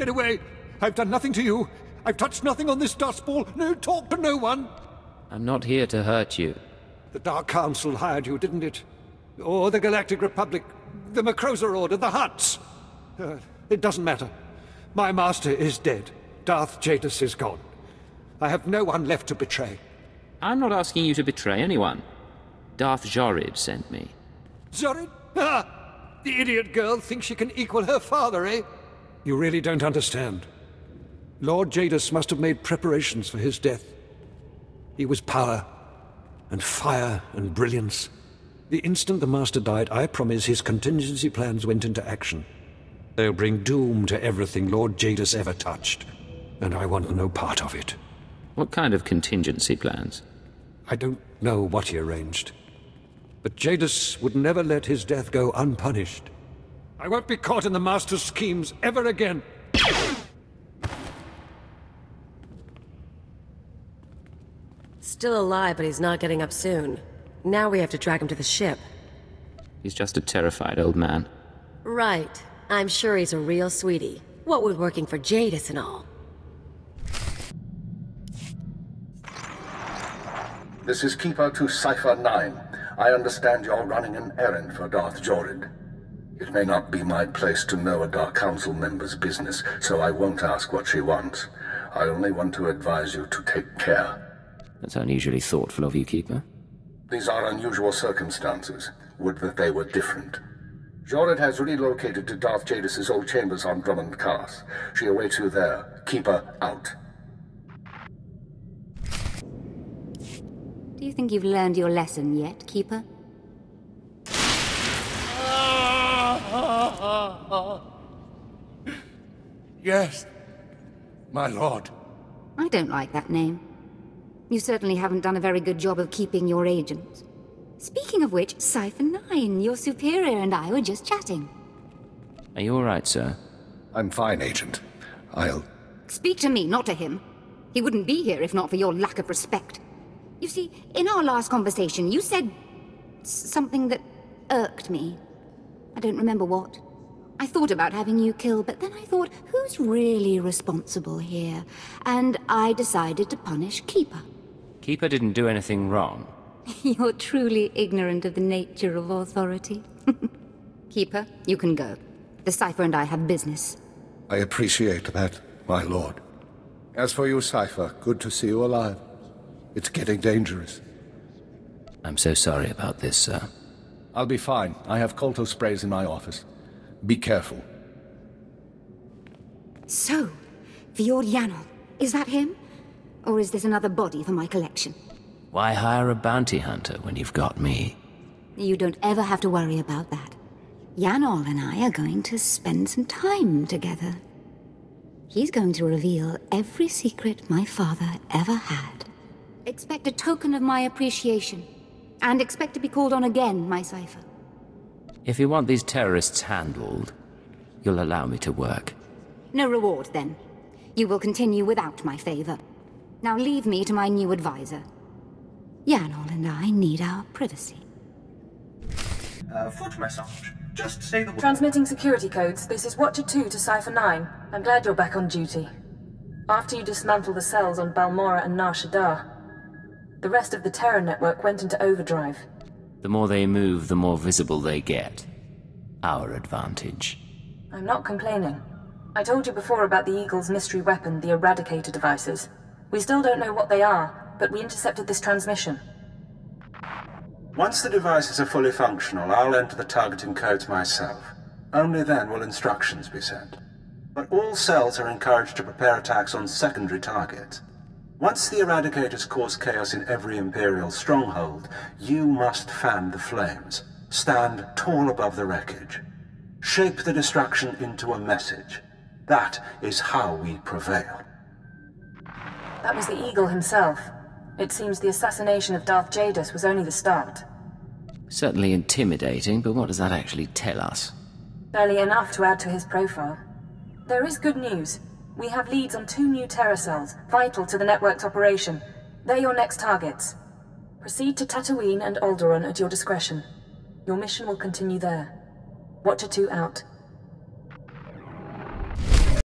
Get away! I've done nothing to you. I've touched nothing on this dust ball. No talk to no one. I'm not here to hurt you. The Dark Council hired you, didn't it? Or the Galactic Republic, the Macroza Order, the Hutts. Uh, it doesn't matter. My master is dead. Darth Jadus is gone. I have no one left to betray. I'm not asking you to betray anyone. Darth Zhorrid sent me. Zhorrid? Ah! The idiot girl thinks she can equal her father, eh? You really don't understand. Lord Jadus must have made preparations for his death. He was power, and fire, and brilliance. The instant the Master died, I promise his contingency plans went into action. They'll bring doom to everything Lord Jadus ever touched, and I want no part of it. What kind of contingency plans? I don't know what he arranged. But Jadus would never let his death go unpunished. I won't be caught in the Master's schemes ever again. Still alive, but he's not getting up soon. Now we have to drag him to the ship. He's just a terrified old man. Right. I'm sure he's a real sweetie. What with working for Jadus and all. This is Keeper to Cipher 9. I understand you're running an errand for Darth Zhorrid. It may not be my place to know a Dark Council member's business, so I won't ask what she wants. I only want to advise you to take care. That's unusually thoughtful of you, Keeper. These are unusual circumstances. Would that they were different. Zhorrid has relocated to Darth Jadus's old chambers on Dromund Kaas. She awaits you there. Keeper out. Do you think you've learned your lesson yet, Keeper? Yes, my lord. I don't like that name. You certainly haven't done a very good job of keeping your agents. Speaking of which, Cipher 9, your superior and I were just chatting. Are you all right, sir? I'm fine, Agent. I'll... Speak to me, not to him. He wouldn't be here if not for your lack of respect. You see, in our last conversation, you said something that irked me. I don't remember what. I thought about having you killed, but then I thought, who's really responsible here? And I decided to punish Keeper. Keeper didn't do anything wrong. You're truly ignorant of the nature of authority. Keeper, you can go. The Cipher and I have business. I appreciate that, my lord. As for you, Cipher, good to see you alive. It's getting dangerous. I'm so sorry about this, sir. I'll be fine. I have kolto sprays in my office. Be careful. So, Fjord Yanol, is that him? Or is this another body for my collection? Why hire a bounty hunter when you've got me? You don't ever have to worry about that. Yanol and I are going to spend some time together. He's going to reveal every secret my father ever had. Expect a token of my appreciation. And expect to be called on again, my cipher. If you want these terrorists handled, you'll allow me to work. No reward, then. You will continue without my favor. Now leave me to my new advisor. Yanol and I need our privacy. Uh, foot massage. Just say the word. Transmitting security codes. This is Watcher 2 to Cipher 9. I'm glad you're back on duty. After you dismantle the cells on Balmora and Nar Shaddaa, the rest of the Terra network went into overdrive. The more they move, the more visible they get. Our advantage. I'm not complaining. I told you before about the Eagle's mystery weapon, the Eradicator devices. We still don't know what they are, but we intercepted this transmission. Once the devices are fully functional, I'll enter the targeting codes myself. Only then will instructions be sent. But all cells are encouraged to prepare attacks on secondary targets. Once the Eradicators cause chaos in every Imperial stronghold, you must fan the flames. Stand tall above the wreckage. Shape the destruction into a message. That is how we prevail. That was the Eagle himself. It seems the assassination of Darth Jadus was only the start. Certainly intimidating, but what does that actually tell us? Barely enough to add to his profile. There is good news. We have leads on two new Terra cells, vital to the network's operation. They're your next targets. Proceed to Tatooine and Alderaan at your discretion. Your mission will continue there. Watcher 2 out.